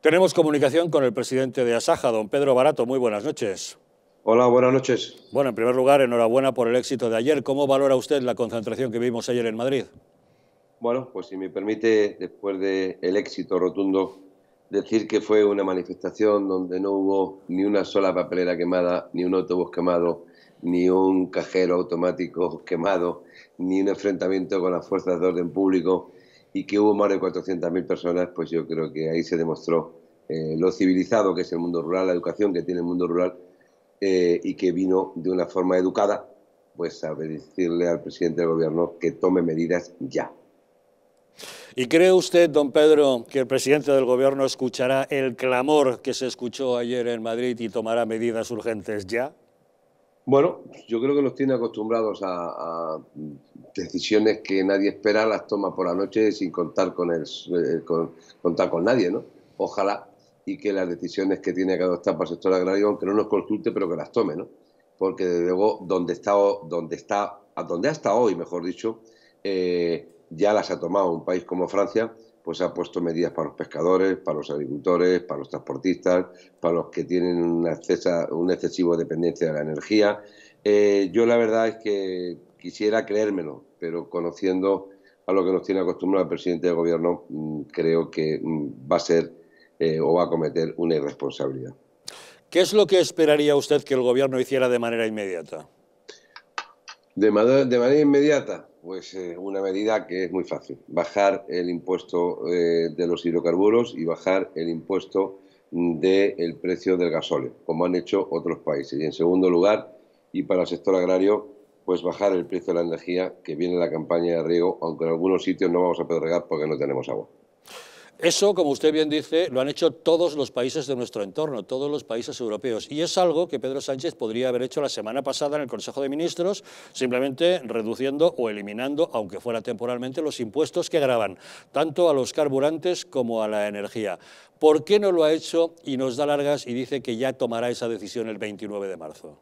Tenemos comunicación con el presidente de Asaja, don Pedro Barato. Muy buenas noches. Hola, buenas noches. Bueno, en primer lugar, enhorabuena por el éxito de ayer. ¿Cómo valora usted la concentración que vimos ayer en Madrid? Bueno, pues si me permite, después del éxito rotundo, decir que fue una manifestación donde no hubo ni una sola papelera quemada, ni un autobús quemado, ni un cajero automático quemado, ni un enfrentamiento con las fuerzas de orden público y que hubo más de 400.000 personas, pues yo creo que ahí se demostró eh, lo civilizado que es el mundo rural, la educación que tiene el mundo rural eh, y que vino de una forma educada pues a decirle al presidente del gobierno que tome medidas ya. ¿Y cree usted, don Pedro, que el presidente del gobierno escuchará el clamor que se escuchó ayer en Madrid y tomará medidas urgentes ya? Bueno, yo creo que nos tiene acostumbrados a, decisiones que nadie espera, las toma por la noche sin contar con, el, eh, contar con nadie, ¿no? Ojalá y que las decisiones que tiene que adoptar para el sector agrario, aunque no nos consulte, pero que las tome, ¿no? Porque desde luego donde está, donde está, donde hasta hoy, mejor dicho, eh, ya las ha tomado un país como Francia, pues ha puesto medidas para los pescadores, para los agricultores, para los transportistas, para los que tienen una, excesa, una excesiva dependencia de la energía. Eh, yo la verdad es que quisiera creérmelo, pero conociendo a lo que nos tiene acostumbrado el presidente del gobierno, mm, creo que mm, va a ser eh, o va a cometer una irresponsabilidad. ¿Qué es lo que esperaría usted que el gobierno hiciera de manera inmediata? De manera, de manera inmediata, pues eh, una medida que es muy fácil, bajar el impuesto eh, de los hidrocarburos y bajar el impuesto del precio del gasóleo, como han hecho otros países. Y en segundo lugar, y para el sector agrario, pues bajar el precio de la energía que viene la campaña de riego, aunque en algunos sitios no vamos a poder regar porque no tenemos agua. Eso, como usted bien dice, lo han hecho todos los países de nuestro entorno, todos los países europeos. Y es algo que Pedro Sánchez podría haber hecho la semana pasada en el Consejo de Ministros, simplemente reduciendo o eliminando, aunque fuera temporalmente, los impuestos que graban tanto a los carburantes como a la energía. ¿Por qué no lo ha hecho y nos da largas y dice que ya tomará esa decisión el 29 de marzo?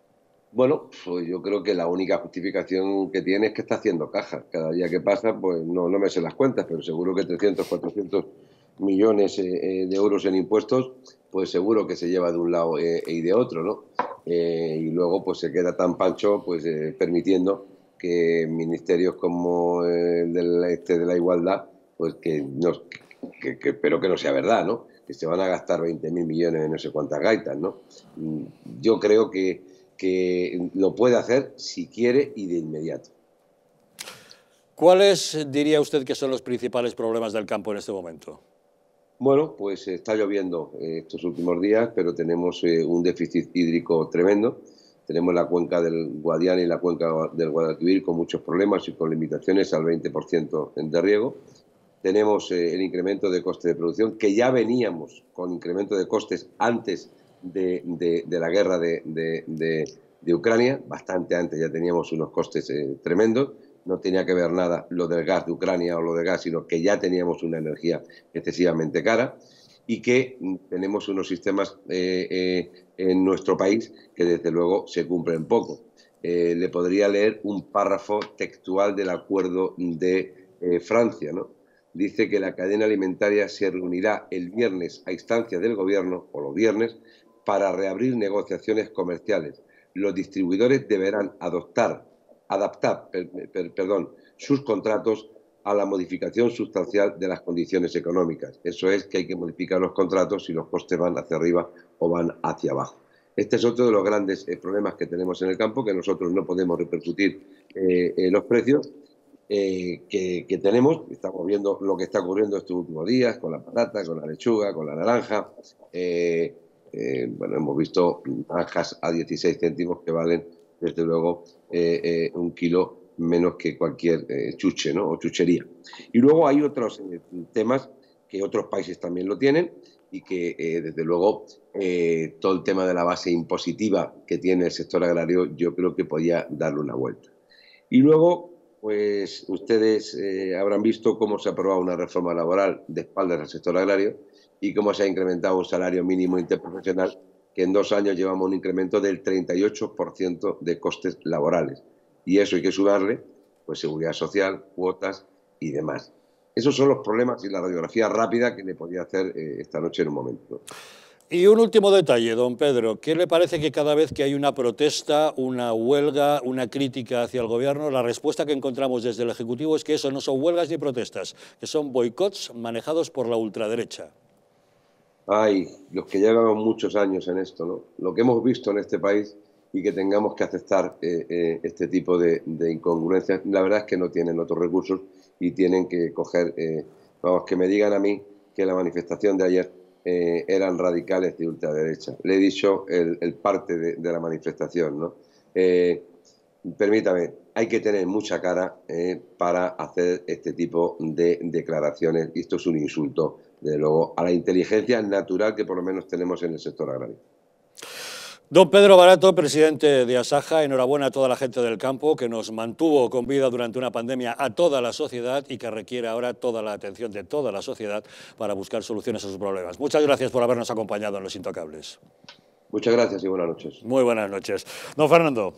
Bueno, pues yo creo que la única justificación que tiene es que está haciendo caja. Cada día que pasa, pues no, no me sé las cuentas, pero seguro que 300, 400 millones eh, eh, de euros en impuestos, pues seguro que se lleva de un lado eh, y de otro, ¿no? y luego pues se queda tan pancho pues permitiendo que ministerios como el del, este de la igualdad, pues que, no, que, que, que no sea verdad, ¿no? Que se van a gastar 20.000 millones en no sé cuántas gaitas, ¿no? Mm, yo creo que, que lo puede hacer si quiere y de inmediato. ¿Cuáles diría usted que son los principales problemas del campo en este momento? Bueno, pues está lloviendo eh, estos últimos días, pero tenemos eh, un déficit hídrico tremendo. Tenemos la cuenca del Guadiana y la cuenca del Guadalquivir con muchos problemas y con limitaciones al 20% de riego. Tenemos eh, el incremento de coste de producción, que ya veníamos con incremento de costes antes de, la guerra de, de, Ucrania, bastante antes ya teníamos unos costes tremendos no tenía que ver nada lo del gas de Ucrania o lo del gas, sino que ya teníamos una energía excesivamente cara y que tenemos unos sistemas eh, eh, en nuestro país que desde luego se cumplen poco. Eh, le podría leer un párrafo textual del acuerdo de Francia, ¿no? Dice que la cadena alimentaria se reunirá el viernes a instancia del gobierno o los viernes para reabrir negociaciones comerciales. Los distribuidores deberán adoptar adaptar perdón, sus contratos a la modificación sustancial de las condiciones económicas. Eso es que hay que modificar los contratos si los costes van hacia arriba o van hacia abajo. Este es otro de los grandes eh, problemas que tenemos en el campo, que nosotros no podemos repercutir eh, los precios eh, que, tenemos. Estamos viendo lo que está ocurriendo estos últimos días con la patata, con la lechuga, con la naranja. bueno, hemos visto naranjas a 16 céntimos que valen desde luego, eh, eh, un kilo menos que cualquier eh, chuche ¿no? o chuchería. Y luego hay otros temas que otros países también lo tienen y que, desde luego, todo el tema de la base impositiva que tiene el sector agrario, yo creo que podía darle una vuelta. Y luego, pues ustedes habrán visto cómo se ha aprobado una reforma laboral de espaldas al sector agrario y cómo se ha incrementado un salario mínimo interprofesional en dos años llevamos un incremento del 38% de costes laborales. Y eso hay que sudarle, pues seguridad social, cuotas y demás. Esos son los problemas y la radiografía rápida que le podía hacer eh, esta noche en un momento. Y un último detalle, don Pedro. ¿Qué le parece que cada vez que hay una protesta, una huelga, una crítica hacia el gobierno, la respuesta que encontramos desde el Ejecutivo es que eso no son huelgas ni protestas, que son boicots manejados por la ultraderecha? Ay, los que llevamos muchos años en esto, ¿no? Lo que hemos visto en este país y que tengamos que aceptar eh, eh, este tipo de, incongruencias, la verdad es que no tienen otros recursos y tienen que coger, eh, vamos, que me digan a mí que la manifestación de ayer eran radicales de ultraderecha. Le he dicho el, parte de, la manifestación. ¿no? Permítame, hay que tener mucha cara para hacer este tipo de declaraciones y esto es un insulto, desde luego, a la inteligencia natural que por lo menos tenemos en el sector agrario. Don Pedro Barato, presidente de Asaja, enhorabuena a toda la gente del campo que nos mantuvo con vida durante una pandemia a toda la sociedad y que requiere ahora toda la atención de toda la sociedad para buscar soluciones a sus problemas. Muchas gracias por habernos acompañado en Los Intocables. Muchas gracias y buenas noches. Muy buenas noches. Don Fernando.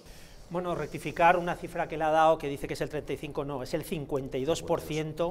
Bueno, rectificar una cifra que le ha dado que dice que es el 35, no, es el 52%.